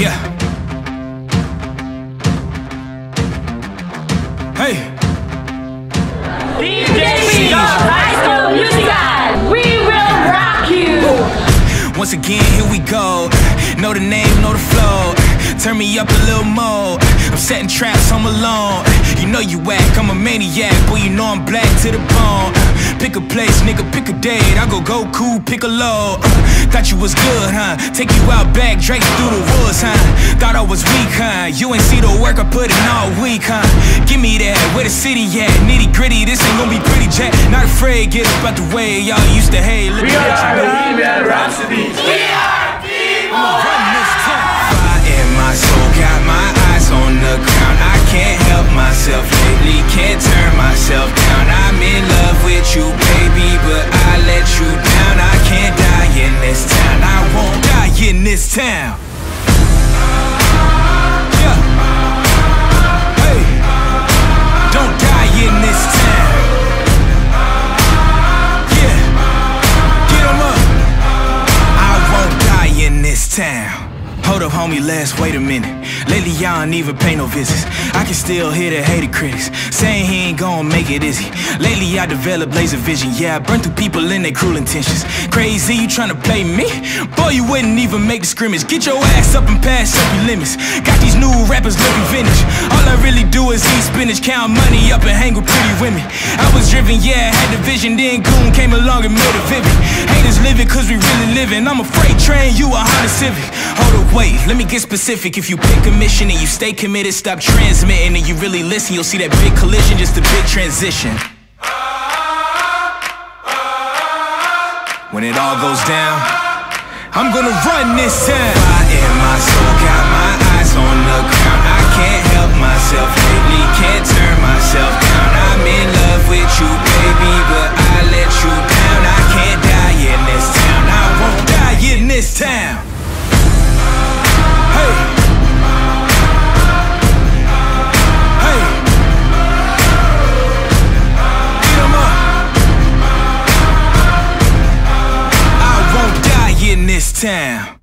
Yeah. Hey. Once again, here we go. Know the name, know the flow. Turn me up a little more. I'm setting traps, I'm alone. You know you whack, I'm a maniac. Boy, you know I'm black to the bone. Pick a place, nigga, pick a date. I go go cool, pick a low. Thought you was good, huh? Take you out back, Drake through the woods, huh? Thought I was weak, huh? You ain't see the work I put in all week, huh? Give me that, where the city at? Nitty gritty, this ain't gonna be pretty, Jack. Not afraid, get up out the way. Y'all used to hate. Look We at are you. In this town. Yeah. Hey. Don't die in this town. Yeah. Up. I won't die in this town. Hold up, homie, let's wait a minute. Lately, y'all don't even pay no visits. I can still hear the hated critics saying he ain't gonna make it, is he? Lately, I developed laser vision. Yeah, I burn through people in their cruel intentions. Crazy, you tryna play me? Boy, you wouldn't even make the scrimmage. Get your ass up and pass up your limits. Got these new rappers looking vintage. All I really do is eat spinach, count money up, and hang with pretty women. I was driven, yeah, I had the vision. Then Goon came along and made it vivid. Haters living cause we really living. I'm a freight train, you a Civic. Hold up, wait, let me get specific. If you pick a mission and you stay committed, stop transmitting and you really listen, you'll see that big collision, just a big transition. When it all goes down, I'm gonna run this town. town.